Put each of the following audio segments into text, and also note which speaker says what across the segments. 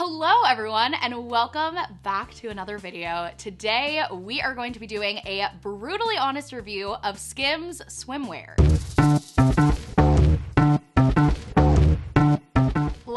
Speaker 1: Hello everyone and welcome back to another video. Today we are going to be doing a brutally honest review of Skims swimwear.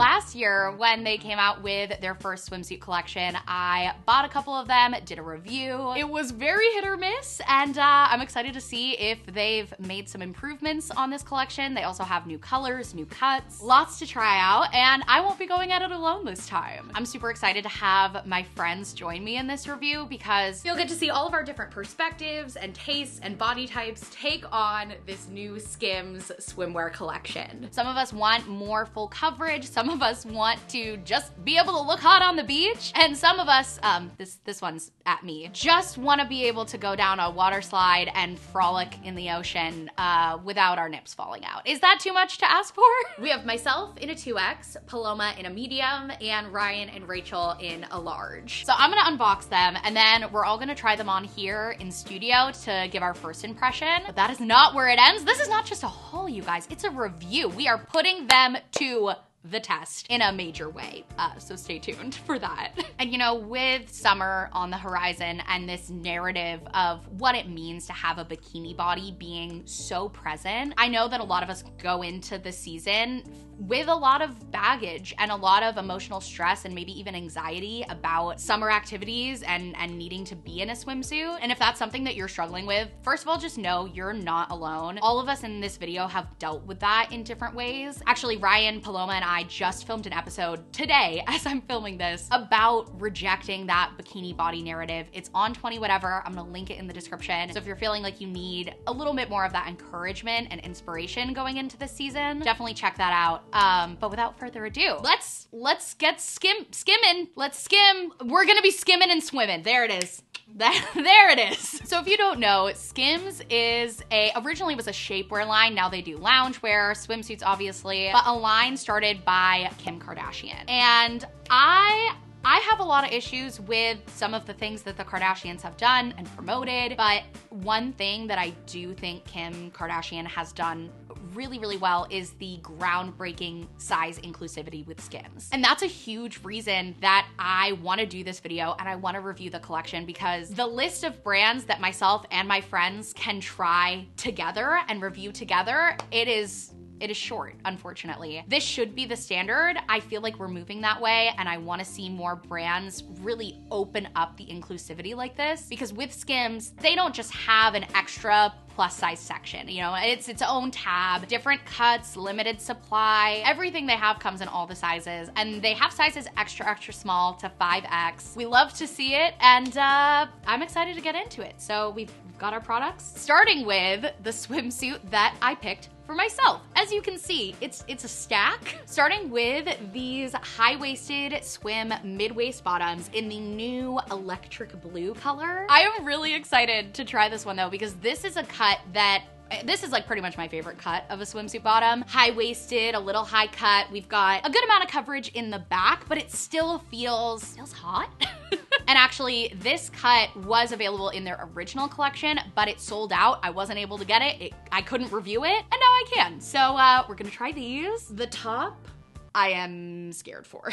Speaker 1: Last year when they came out with their first swimsuit collection, I bought a couple of them, did a review. It was very hit or miss, and uh, I'm excited to see if they've made some improvements on this collection. They also have new colors, new cuts, lots to try out, and I won't be going at it alone this time. I'm super excited to have my friends join me in this review because you'll get to see all of our different perspectives and tastes and body types take on this new Skims swimwear collection. Some of us want more full coverage, some of us want to just be able to look hot on the beach, and some of us, um, this this one's at me, just want to be able to go down a water slide and frolic in the ocean uh, without our nips falling out. Is that too much to ask for? We have myself in a 2X, Paloma in a medium, and Riayn and Rachel in a large. So I'm gonna unbox them, and then we're all gonna try them on here in studio to give our first impression. But that is not where it ends. This is not just a haul, you guys. It's a review. We are putting them to the test in a major way. Uh, so stay tuned for that. and you know, with summer on the horizon and this narrative of what it means to have a bikini body being so present, I know that a lot of us go into the season with a lot of baggage and a lot of emotional stress and maybe even anxiety about summer activities and, and needing to be in a swimsuit. And if that's something that you're struggling with, first of all, just know you're not alone. All of us in this video have dealt with that in different ways. Actually, Riayn, Paloma, and I just filmed an episode today as I'm filming this about rejecting that bikini body narrative. It's on 20 whatever. I'm gonna link it in the description. So if you're feeling like you need a little bit more of that encouragement and inspiration going into this season, definitely check that out. Um, but without further ado, let's let's get skim skimming. Let's skim. We're gonna be skimming and swimming. There it is. There it is. So if you don't know, Skims is a originally was a shapewear line. Now they do loungewear, swimsuits, obviously, but a line started by Kim Kardashian. And I I have a lot of issues with some of the things that the Kardashians have done and promoted, but one thing that I do think Kim Kardashian has done really, really well is the groundbreaking size inclusivity with Skims. And that's a huge reason that I wanna do this video and I wanna review the collection because the list of brands that myself and my friends can try together and review together, it is it is short, unfortunately. This should be the standard. I feel like we're moving that way and I wanna see more brands really open up the inclusivity like this because with Skims, they don't just have an extra plus size section. You know, it's its own tab, different cuts, limited supply. Everything they have comes in all the sizes, and they have sizes extra, extra small to 5X. We love to see it, and uh, I'm excited to get into it. So we've got our products, starting with the swimsuit that I picked for myself. As you can see, it's it's a stack, starting with these high-waisted swim mid-waist bottoms in the new electric blue color. I am really excited to try this one though, because this is a cut that eh, this is like pretty much my favorite cut of a swimsuit bottom. High-waisted, a little high cut. We've got a good amount of coverage in the back, but it still feels, feels hot. And actually, this cut was available in their original collection, but it sold out. I wasn't able to get it. it I couldn't review it, and now I can. So uh, we're gonna try these. The top, I am scared for.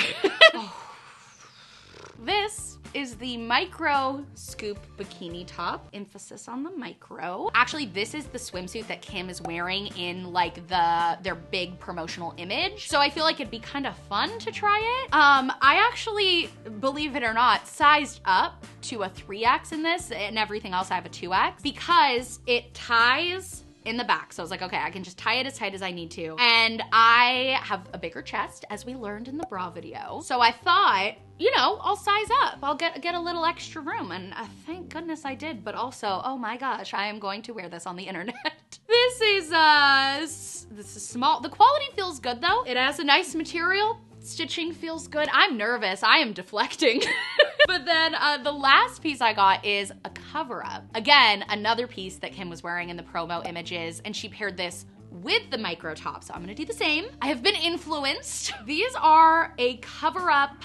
Speaker 1: oh. This is the micro scoop bikini top. Emphasis on the micro. Actually, this is the swimsuit that Kim is wearing in like the their big promotional image. So I feel like it'd be kind of fun to try it. Um, I actually, believe it or not, sized up to a 3X in this and everything else I have a 2X because it ties in the back. So I was like, okay, I can just tie it as tight as I need to. And I have a bigger chest, as we learned in the bra video. So I thought, you know, I'll size up. I'll get get a little extra room. And uh, thank goodness I did. But also, oh my gosh, I am going to wear this on the internet. this is, uh, this is small. The quality feels good though. It has a nice material. Stitching feels good. I'm nervous. I am deflecting. but then uh, the last piece I got is a cover up. Again, another piece that Kim was wearing in the promo images, and she paired this with the micro top. So I'm gonna do the same. I have been influenced. These are a cover up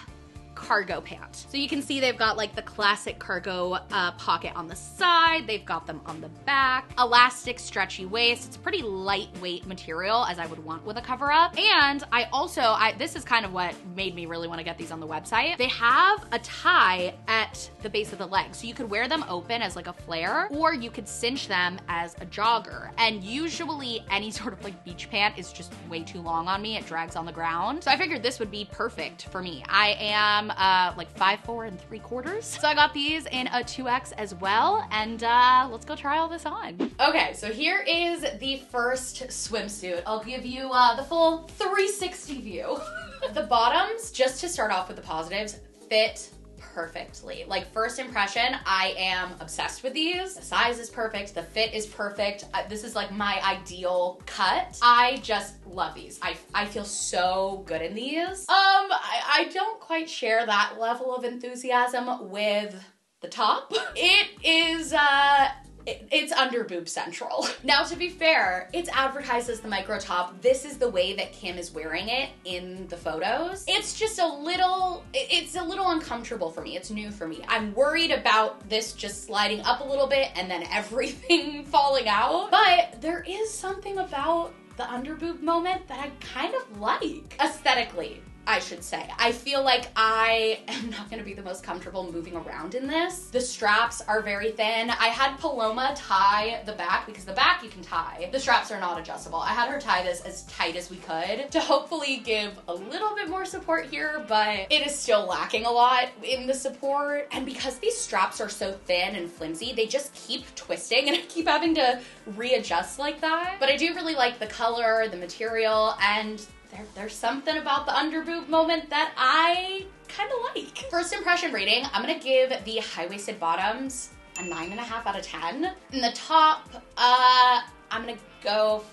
Speaker 1: cargo pant. So you can see they've got like the classic cargo uh, pocket on the side. They've got them on the back. Elastic, stretchy waist. It's pretty lightweight material as I would want with a cover up. And I also, I this is kind of what made me really want to get these on the website. They have a tie at the base of the leg. So you could wear them open as like a flare or you could cinch them as a jogger. And usually any sort of like beach pant is just way too long on me. It drags on the ground. So I figured this would be perfect for me. I am uh, like five four and three quarters. So I got these in a 2X as well. And uh, let's go try all this on. Okay, so here is the first swimsuit. I'll give you uh, the full 360 view. the bottoms, just to start off with the positives, fit perfectly. Like first impression, I am obsessed with these. The size is perfect, the fit is perfect. Uh, this is like my ideal cut. I just love these. I, I feel so good in these. Um, I, I don't quite share that level of enthusiasm with the top. It is, uh, it's under boob central. Now, to be fair, it's advertised as the micro top. This is the way that Kim is wearing it in the photos. It's just a little, it's a little uncomfortable for me. It's new for me. I'm worried about this just sliding up a little bit and then everything falling out. But there is something about the underboob moment that I kind of like aesthetically. I should say. I feel like I am not gonna be the most comfortable moving around in this. The straps are very thin. I had Paloma tie the back because the back you can tie. The straps are not adjustable. I had her tie this as tight as we could to hopefully give a little bit more support here, but it is still lacking a lot in the support. And because these straps are so thin and flimsy, they just keep twisting and I keep having to readjust like that. But I do really like the color, the material, and there, there's something about the underboob moment that I kind of like. First impression rating, I'm gonna give the high-waisted bottoms a nine and a half out of 10. In the top, uh, I'm gonna go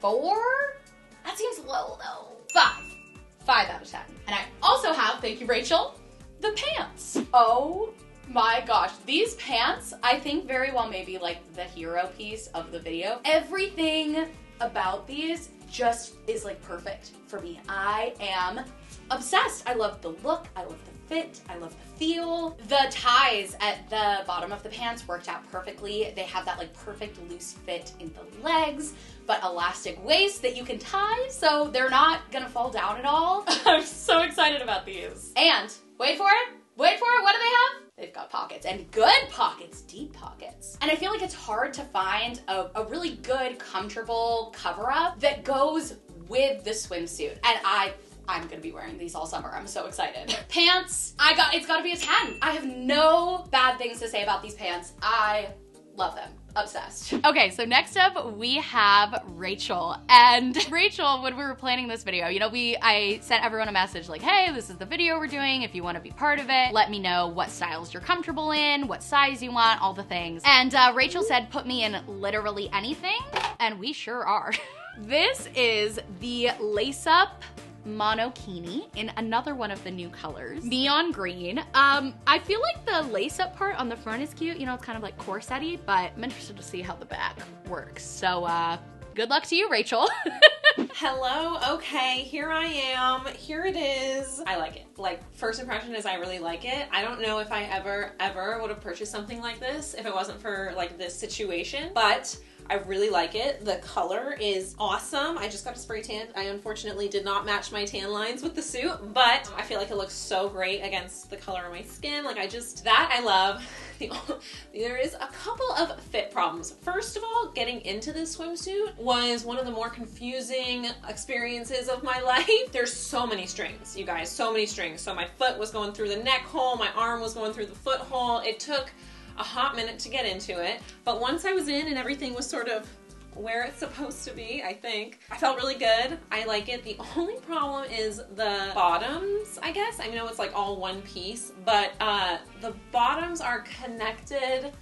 Speaker 1: four? That seems low though. Five. Five out of 10. And I also have, thank you Rachel, the pants. Oh my gosh, these pants, I think very well maybe like the hero piece of the video. Everything about these just is like perfect for me. I am obsessed. I love the look, I love the fit, I love the feel. The ties at the bottom of the pants worked out perfectly. They have that like perfect loose fit in the legs, but elastic waist that you can tie, so they're not gonna fall down at all. I'm so excited about these. And wait for it, wait for it, what do they have? They've got pockets and good pockets, deep pockets. And I feel like it's hard to find a, a really good, comfortable cover up that goes with the swimsuit. And I I'm gonna be wearing these all summer. I'm so excited. Pants, I got, it's gotta be a 10. I have no bad things to say about these pants. I love them obsessed. Okay, so next up we have Rachel. And Rachel, when we were planning this video, you know, we I sent everyone a message like, hey, this is the video we're doing. If you want to be part of it, let me know what styles you're comfortable in, what size you want, all the things. And uh, Rachel said, put me in literally anything, and we sure are. this is the lace up monokini in another one of the new colors, neon green. Um, I feel like the lace up part on the front is cute. You know, it's kind of like corsetty, but I'm interested to see how the back works. So, uh, good luck to you, Rachel.
Speaker 2: Hello, okay, here I am. Here it is. I like it. Like, first impression is I really like it. I don't know if I ever, ever would have purchased something like this if it wasn't for like this situation, but I really like it. The color is awesome. I just got a spray tan. I unfortunately did not match my tan lines with the suit, but I feel like it looks so great against the color of my skin. Like I just, that I love. there is a couple of fit problems. First of all, getting into this swimsuit was one of the more confusing experiences of my life. There's so many strings, you guys, so many strings. So my foot was going through the neck hole, my arm was going through the foot hole. It took a hot minute to get into it. But once I was in and everything was sort of where it's supposed to be, I think. I felt really good. I like it. The only problem is the bottoms, I guess. I know it's like all one piece, but uh, the bottoms are connected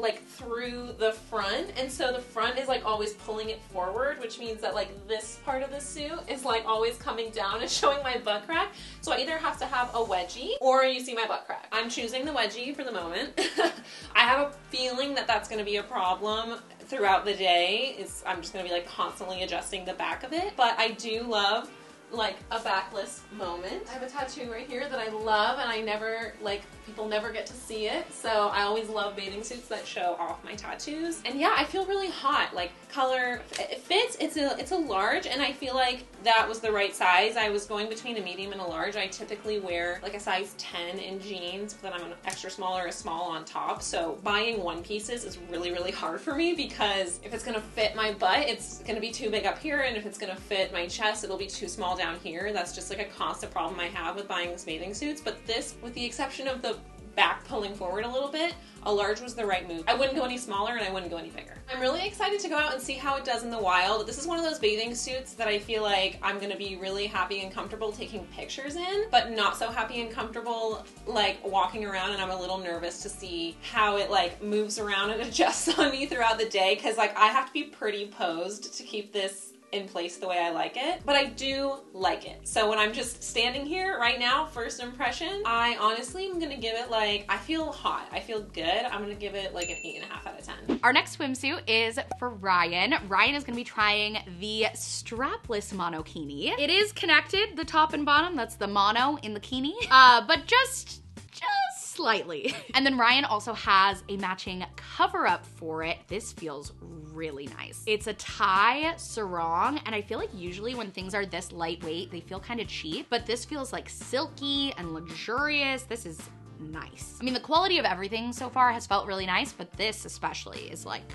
Speaker 2: like through the front and so the front is like always pulling it forward which means that like this part of the suit is like always coming down and showing my butt crack. So I either have to have a wedgie or you see my butt crack. I'm choosing the wedgie for the moment. I have a feeling that that's going to be a problem throughout the day. Is I'm just going to be like constantly adjusting the back of it. But I do love like a backless moment. I have a tattoo right here that I love and I never, like, people never get to see it. So I always love bathing suits that show off my tattoos. And yeah, I feel really hot. Like color, it fits. It's a, it's a large and I feel like that was the right size. I was going between a medium and a large. I typically wear like a size 10 in jeans, but then I'm an extra small or a small on top. So buying one pieces is really, really hard for me because if it's gonna fit my butt, it's gonna be too big up here. And if it's gonna fit my chest, it'll be too small down here. That's just like a constant problem I have with buying these bathing suits. But this, with the exception of the back pulling forward a little bit, a large was the right move. I wouldn't go any smaller and I wouldn't go any bigger. I'm really excited to go out and see how it does in the wild. This is one of those bathing suits that I feel like I'm gonna be really happy and comfortable taking pictures in, but not so happy and comfortable like walking around and I'm a little nervous to see how it like moves around and adjusts on me throughout the day because like I have to be pretty posed to keep this in place the way I like it, but I do like it. So when I'm just standing here right now, first impression, I honestly am gonna give it like, I feel hot. I feel good. I'm gonna give it like an eight and a half out of 10.
Speaker 1: Our next swimsuit is for Riayn. Riayn is gonna be trying the strapless monokini. It is connected, the top and bottom, that's the mono in the kini, uh, but just, just slightly. and then Riayn also has a matching cover up for it. This feels really nice. It's a tie sarong, and I feel like usually when things are this lightweight, they feel kind of cheap, but this feels like silky and luxurious. This is nice. I mean, the quality of everything so far has felt really nice, but this especially is like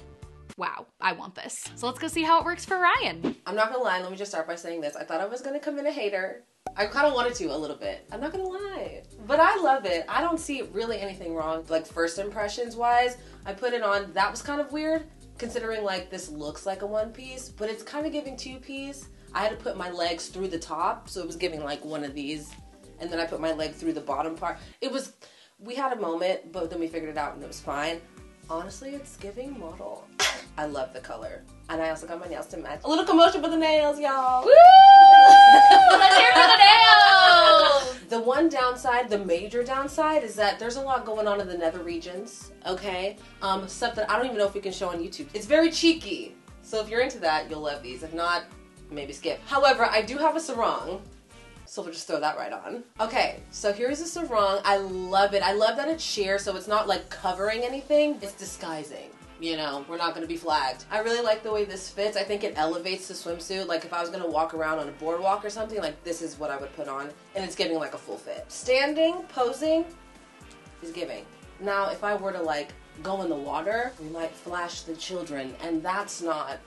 Speaker 1: wow, I want this. So let's go see how it works for Riayn.
Speaker 3: I'm not gonna lie, let me just start by saying this. I thought I was gonna come in a hater. I kind of wanted to a little bit. I'm not gonna lie. But I love it. I don't see really anything wrong. Like, first impressions wise, I put it on. That was kind of weird considering like this looks like a one piece, but it's kind of giving two piece. I had to put my legs through the top, so it was giving like one of these, and then I put my leg through the bottom part. It was, we had a moment, but then we figured it out and it was fine. Honestly, it's giving model. I love the color. And I also got my nails to match. A little commotion with the nails, y'all.
Speaker 1: Woo! Let's hear for the nails!
Speaker 3: The one downside, the major downside, is that there's a lot going on in the nether regions, okay? Um, stuff that I don't even know if we can show on YouTube. It's very cheeky. So if you're into that, you'll love these. If not, maybe skip. However, I do have a sarong. So we'll just throw that right on. Okay, so here's a sarong. I love it. I love that it's sheer, so it's not like covering anything. It's disguising you know, we're not to be flagged. I really like the way this fits. I think it elevates the swimsuit. Like if I was to walk around on a boardwalk or something, like this is what I would put on. And it's giving like a full fit. Standing, posing is giving. Now, if I were to like go in the water, we might flash the children. And that's not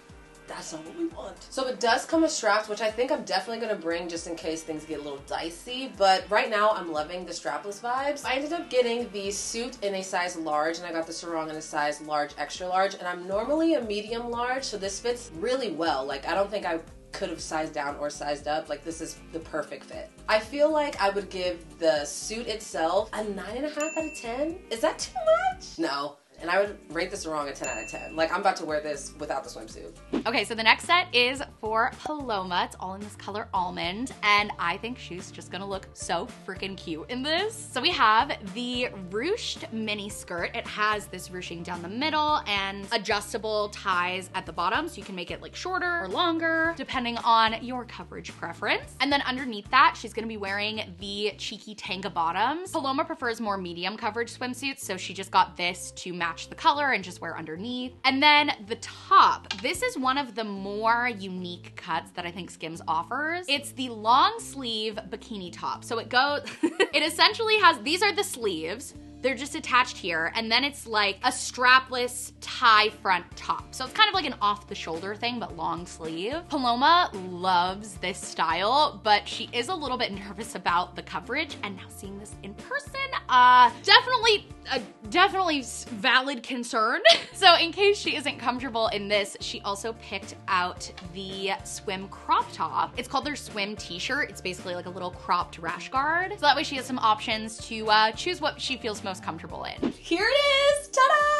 Speaker 3: that's not what we want. So it does come with straps, which I think I'm definitely gonna bring just in case things get a little dicey. But right now, I'm loving the strapless vibes. I ended up getting the suit in a size large, and I got the sarong in a size large, extra large. And I'm normally a medium large, so this fits really well. Like, I don't think I could have sized down or sized up. Like this is the perfect fit. I feel like I would give the suit itself a nine and a half out of ten. Is that too much? No and I would rate this wrong a 10 out of 10. Like, I'm about to wear this without the swimsuit.
Speaker 1: Okay, so the next set is for Paloma. It's all in this color almond, and I think she's just gonna look so freaking cute in this. So we have the ruched mini skirt. It has this ruching down the middle and adjustable ties at the bottom, so you can make it like shorter or longer, depending on your coverage preference. And then underneath that, she's gonna be wearing the cheeky tanga bottoms. Paloma prefers more medium coverage swimsuits, so she just got this to match match the color and just wear underneath. And then the top, this is one of the more unique cuts that I think Skims offers. It's the long sleeve bikini top. So it goes, it essentially has, these are the sleeves. They're just attached here, and then it's like a strapless tie front top. So it's kind of like an off the shoulder thing, but long sleeve. Paloma loves this style, but she is a little bit nervous about the coverage, and now seeing this in person, uh, definitely, uh, definitely valid concern. so in case she isn't comfortable in this, she also picked out the swim crop top. It's called their swim t-shirt. It's basically like a little cropped rash guard. So that way she has some options to uh, choose what she feels most comfortable in.
Speaker 4: Here it is! Ta-da!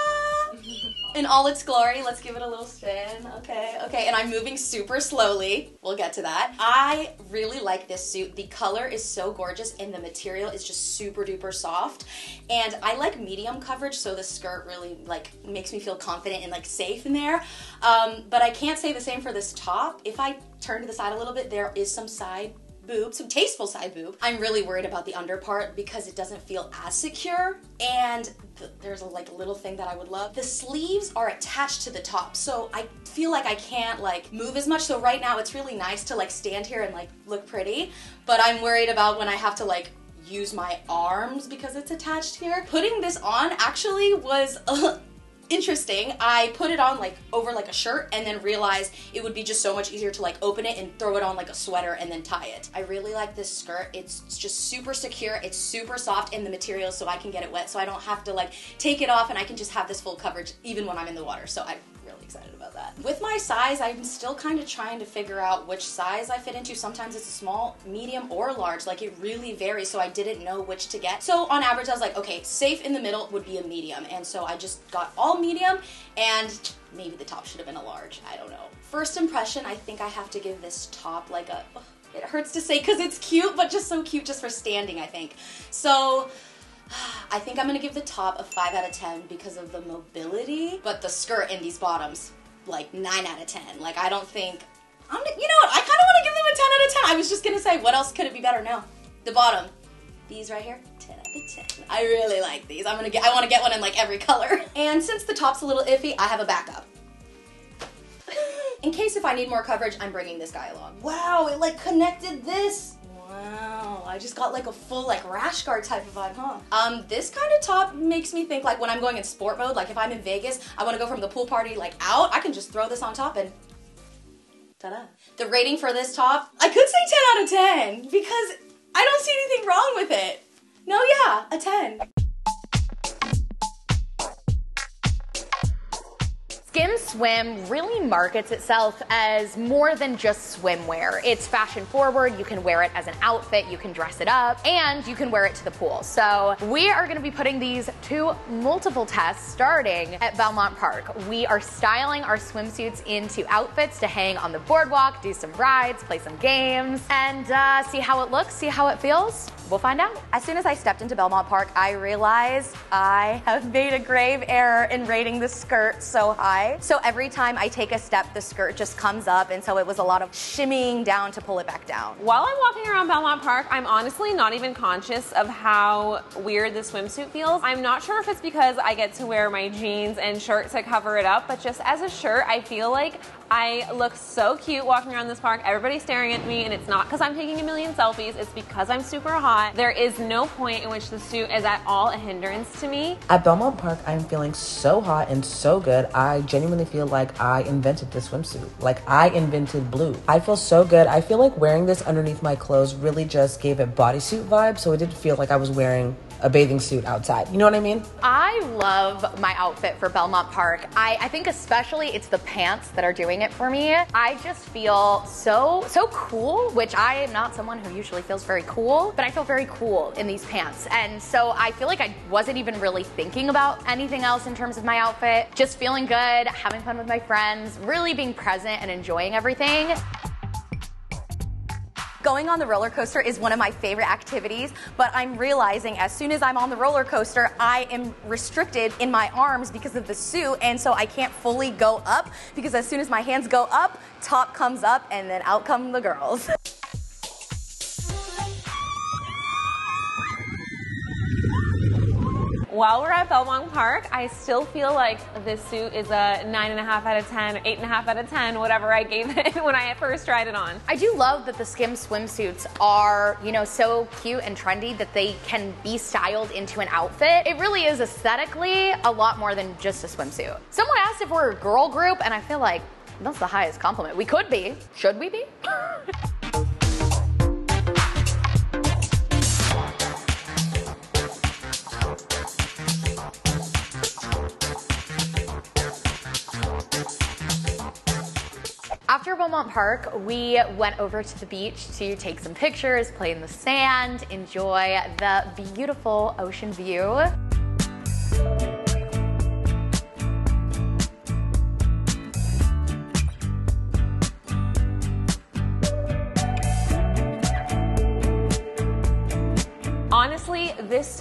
Speaker 4: in all its glory. Let's give it a little spin. Okay, okay. And I'm moving super slowly. We'll get to that. I really like this suit. The color is so gorgeous and the material is just super duper soft. And I like medium coverage, so the skirt really like makes me feel confident and like safe in there. Um, but I can't say the same for this top. If I turn to the side a little bit, there is some side boob, some tasteful side boob. I'm really worried about the under part because it doesn't feel as secure and th- there's a like little thing that I would love. The sleeves are attached to the top, so I feel like I can't like move as much. So right now it's really nice to like stand here and like look pretty, but I'm worried about when I have to like use my arms because it's attached here. Putting this on actually was uh, interesting. I put it on like over like a shirt and then realized it would be just so much easier to like open it and throw it on like a sweater and then tie it. I really like this skirt. It's just super secure. It's super soft in the material so I can get it wet so I don't have to like take it off and I can just have this full coverage even when I'm in the water. So I excited about that. With my size, I'm still kind of trying to figure out which size I fit into. Sometimes it's a small, medium, or large. Like it really varies, so I didn't know which to get. So on average, I was like, okay, safe in the middle would be a medium. And so I just got all medium, and maybe the top should have been a large. I don't know. First impression, I think I have to give this top like a. It hurts to say because it's cute, but just so cute just for standing, I think. So. I think I'm gonna give the top a 5 out of 10 because of the mobility, but the skirt in these bottoms, like 9 out of 10. Like, I don't think. I'm, you know what? I kind of want to give them a 10 out of 10. I was just gonna say, what else could it be better? No. The bottom. These right here, 10 out of 10. I really like these. I'm gonna get, I wanna get one in like every color. And since the top's a little iffy, I have a backup. In case if I need more coverage, I'm bringing this guy along. Wow, it like connected this. Wow, I just got like a full like rash guard type of vibe, huh? Um, this kind of top makes me think like when I'm going in sport mode, like if I'm in Vegas, I want to go from the pool party like out, I can just throw this on top and ta-da. The rating for this top, I could say 10 out of 10 because I don't see anything wrong with it. No, yeah, a 10.
Speaker 1: Skim Swim really markets itself as more than just swimwear. It's fashion forward. You can wear it as an outfit, you can dress it up, and you can wear it to the pool. So, we are going to be putting these to multiple tests starting at Belmont Park. We are styling our swimsuits into outfits to hang on the boardwalk, do some rides, play some games, and uh, see how it looks, see how it feels. We'll find out.
Speaker 4: As soon as I stepped into Belmont Park, I realized I have made a grave error in rating the skirt so high. So every time I take a step, the skirt just comes up, and so it was a lot of shimmying down to pull it back down.
Speaker 2: While I'm walking around Belmont Park, I'm honestly not even conscious of how weird the swimsuit feels. I'm not sure if it's because I get to wear my jeans and shirt to cover it up, but just as a shirt, I feel like I look so cute walking around this park. Everybody's staring at me, and it's not because I'm taking a million selfies, it's because I'm super hot. There is no point in which the suit is at all a hindrance to me.
Speaker 5: At Belmont Park, I'm feeling so hot and so good. I genuinely feel like I invented this swimsuit. Like I invented blue. I feel so good. I feel like wearing this underneath my clothes really just gave it bodysuit vibe, so it didn't feel like I was wearing a bathing suit outside. You know what I mean?
Speaker 1: I love my outfit for Belmont Park. I, I think especially it's the pants that are doing it for me. I just feel so so cool, which I am not someone who usually feels very cool, but I feel very cool in these pants. And so I feel like I wasn't even really thinking about anything else in terms of my outfit. Just feeling good, having fun with my friends, really being present and enjoying everything.
Speaker 4: Going on the roller coaster is one of my favorite activities, but I'm realizing as soon as I'm on the roller coaster, I am restricted in my arms because of the suit, and so I can't fully go up because as soon as my hands go up, top comes up, and then out come the girls.
Speaker 2: While we're at Belmont Park, I still feel like this suit is a 9.5 out of 10, 8.5 out of 10, whatever I gave it when I first tried it on.
Speaker 1: I do love that the skim swimsuits are, you know, so cute and trendy that they can be styled into an outfit. It really is aesthetically a lot more than just a swimsuit. Someone asked if we're a girl group, and I feel like that's the highest compliment. We could be. Should we be? After Belmont Park, we went over to the beach to take some pictures, play in the sand, enjoy the beautiful ocean view.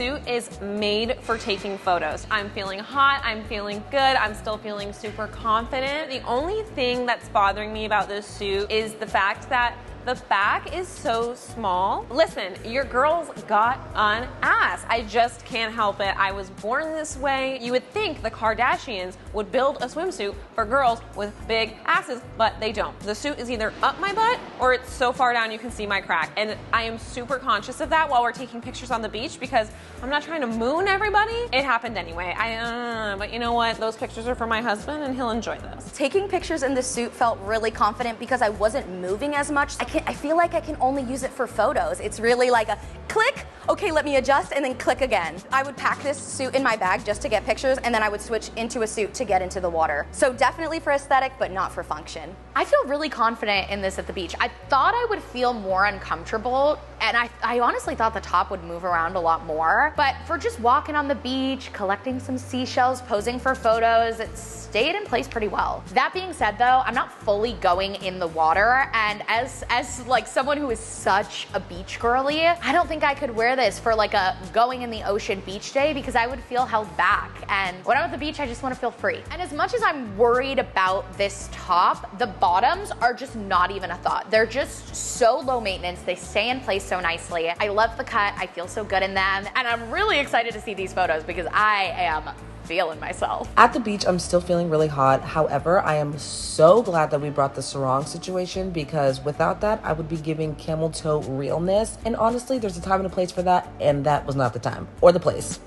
Speaker 2: Suit is made for taking photos. I'm feeling hot, I'm feeling good, I'm still feeling super confident. The only thing that's bothering me about this suit is the fact that The back is so small. Listen, your girl's got an ass. I just can't help it. I was born this way. You would think the Kardashians would build a swimsuit for girls with big asses, but they don't. The suit is either up my butt or it's so far down you can see my crack. And I am super conscious of that while we're taking pictures on the beach because I'm not trying to moon everybody. It happened anyway. I, uh, but you know what? Those pictures are for my husband and he'll enjoy those.
Speaker 4: Taking pictures in the suit felt really confident because I wasn't moving as much. I can I feel like I can only use it for photos. It's really like a click, okay, let me adjust, and then click again. I would pack this suit in my bag just to get pictures, and then I would switch into a suit to get into the water. So definitely for aesthetic, but not for function.
Speaker 1: I feel really confident in this at the beach. I thought I would feel more uncomfortable, and I, I honestly thought the top would move around a lot more. But for just walking on the beach, collecting some seashells, posing for photos, it stayed in place pretty well. That being said though, I'm not fully going in the water, and as as like someone who is such a beach girly, I don't think I could wear this for like a going in the ocean beach day because I would feel held back. And when I'm at the beach, I just want to feel free. And as much as I'm worried about this top, the bottoms are just not even a thought. They're just so low maintenance. They stay in place so nicely. I love the cut. I feel so good in them. And I'm really excited to see these photos because I am feeling myself.
Speaker 5: At the beach, I'm still feeling really hot. However, I am so glad that we brought the sarong situation because without that, I would be giving camel toe realness. And honestly, there's a time and a place for that, and that was not the time or the place.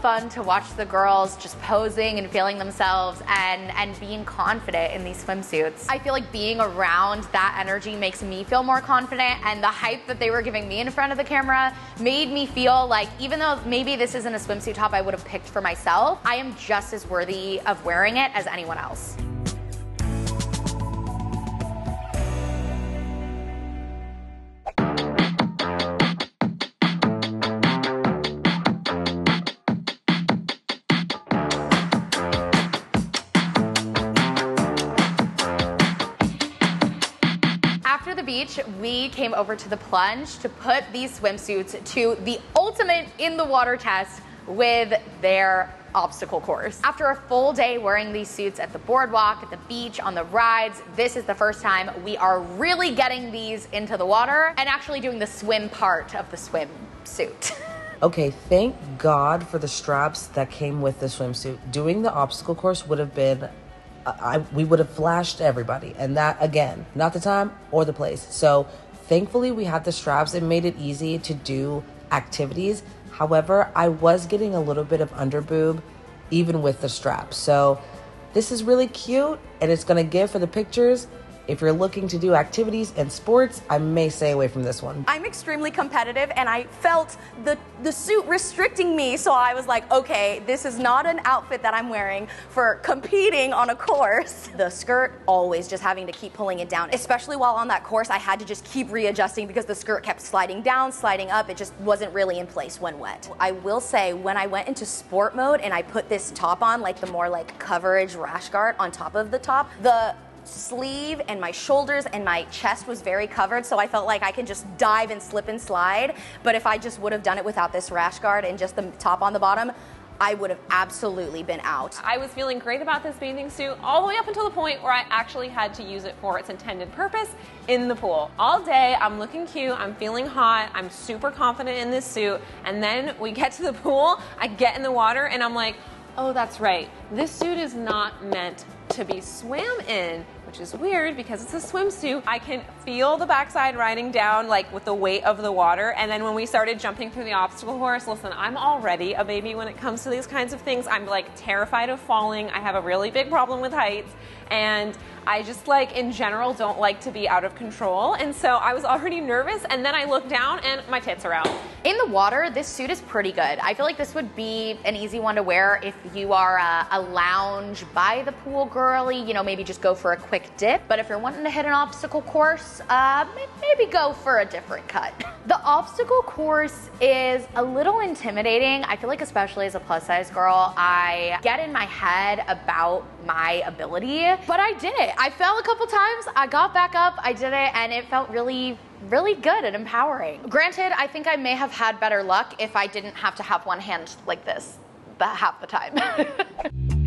Speaker 1: Fun to watch the girls just posing and feeling themselves and and being confident in these swimsuits. I feel like being around that energy makes me feel more confident and the hype that they were giving me in front of the camera made me feel like even though maybe this isn't a swimsuit top I would have picked for myself, I am just as worthy of wearing it as anyone else. Beach, we came over to the plunge to put these swimsuits to the ultimate in the water test with their obstacle course. After a full day wearing these suits at the boardwalk, at the beach, on the rides, this is the first time we are really getting these into the water and actually doing the swim part of the swimsuit.
Speaker 5: Okay, thank God for the straps that came with the swimsuit. Doing the obstacle course would have been, I, we would have flashed everybody, and that again, not the time or the place. So, thankfully, we had the straps. It made it easy to do activities. However, I was getting a little bit of underboob, even with the straps. So, this is really cute, and it's gonna give for the pictures. If you're looking to do activities and sports, I may stay away from this one.
Speaker 4: I'm extremely competitive and I felt the, the suit restricting me, so I was like, okay, this is not an outfit that I'm wearing for competing on a course. The skirt, always just having to keep pulling it down, especially while on that course, I had to just keep readjusting because the skirt kept sliding down, sliding up. It just wasn't really in place when wet. I will say, when I went into sport mode and I put this top on, like the more like coverage rash guard on top of the top, the sleeve and my shoulders and my chest was very covered, so I felt like I could just dive and slip and slide. But if I just would have done it without this rash guard and just the top on the bottom, I would have absolutely been out.
Speaker 2: I was feeling great about this bathing suit all the way up until the point where I actually had to use it for its intended purpose in the pool. All day, I'm looking cute, I'm feeling hot, I'm super confident in this suit, and then we get to the pool, I get in the water, and I'm like, oh, that's right, this suit is not meant to be swam in, which is weird because it's a swimsuit. I can feel the backside riding down like with the weight of the water. And then when we started jumping through the obstacle course, listen, I'm already a baby when it comes to these kinds of things. I'm like terrified of falling. I have a really big problem with heights. And I just like in general don't like to be out of control. And so I was already nervous. And then I look down and my tits are out.
Speaker 1: In the water, this suit is pretty good. I feel like this would be an easy one to wear if you are a, a lounge by the pool you know, maybe just go for a quick dip. But if you're wanting to hit an obstacle course, uh, maybe go for a different cut. The obstacle course is a little intimidating. I feel like, especially as a plus size girl, I get in my head about my ability, but I did it. I fell a couple times, I got back up, I did it, and it felt really really good and empowering. Granted, I think I may have had better luck if I didn't have to have one hand like this half the time.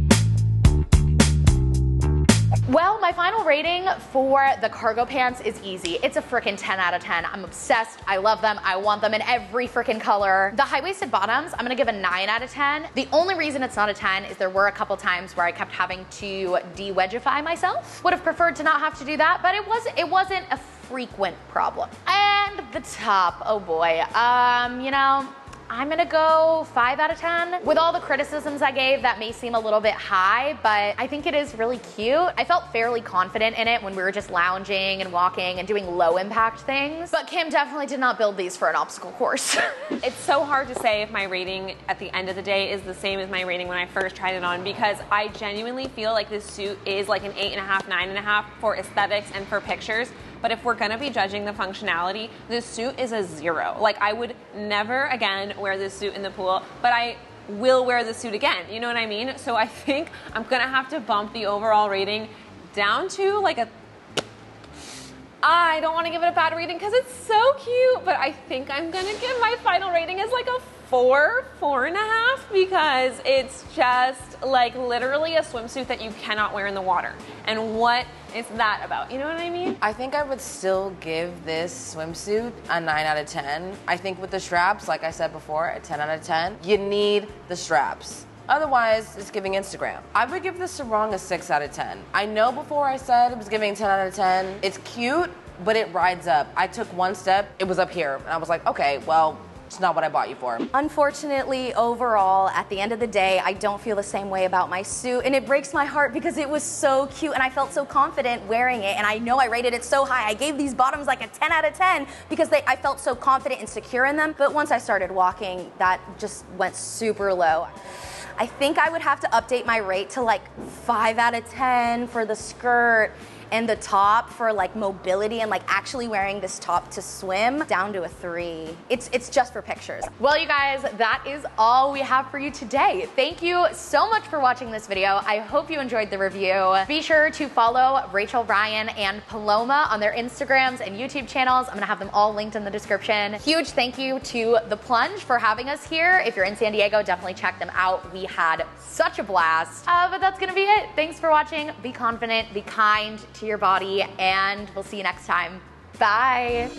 Speaker 1: Well, my final rating for the cargo pants is easy. It's a freaking 10 out of 10. I'm obsessed. I love them. I want them in every freaking color. The high-waisted bottoms, I'm gonna give a 9 out of 10. The only reason it's not a 10 is there were a couple times where I kept having to de-wedgify myself. Would have preferred to not have to do that, but it was it wasn't a frequent problem. And the top, oh boy. Um, you know, I'm gonna go five out of 10. With all the criticisms I gave, that may seem a little bit high, but I think it is really cute. I felt fairly confident in it when we were just lounging and walking and doing low impact things. But Kim definitely did not build these for an obstacle course.
Speaker 2: It's so hard to say if my rating at the end of the day is the same as my rating when I first tried it on because I genuinely feel like this suit is like an eight and a half, nine and a half for aesthetics and for pictures. But if we're gonna be judging the functionality, this suit is a zero. Like I would never again wear this suit in the pool, but I will wear the suit again. You know what I mean? So I think I'm gonna have to bump the overall rating down to like a I don't want to give it a bad rating because it's so cute, but I think I'm gonna give my final rating as like a four, four and a half because it's just like literally a swimsuit that you cannot wear in the water. And what is that about? You know what I mean?
Speaker 5: I think I would still give this swimsuit a 9 out of 10. I think with the straps, like I said before, a 10 out of 10. You need the straps. Otherwise, it's giving Instagram. I would give this sarong a 6 out of 10. I know before I said it was giving 10 out of 10. It's cute, but it rides up. I took one step, it was up here, and I was like, okay, well, it's not what I bought you for.
Speaker 4: Unfortunately, overall, at the end of the day, I don't feel the same way about my suit, and it breaks my heart because it was so cute and I felt so confident wearing it. And I know I rated it so high. I gave these bottoms like a 10 out of 10 because they, I felt so confident and secure in them. But once I started walking, that just went super low. I think I would have to update my rate to like 5 out of 10 for the skirt and the top for like mobility and like actually wearing this top to swim down to a 3. It's it's just for pictures.
Speaker 1: Well, you guys, that is all we have for you today. Thank you so much for watching this video. I hope you enjoyed the review. Be sure to follow Rachel Riayn and Paloma on their Instagrams and YouTube channels. I'm gonna have them all linked in the description. Huge thank you to The Plunge for having us here. If you're in San Diego, definitely check them out. We had such a blast. Uh, but that's gonna be it. Thanks for watching. Be confident, be kind to your body, and we'll see you next time. Bye.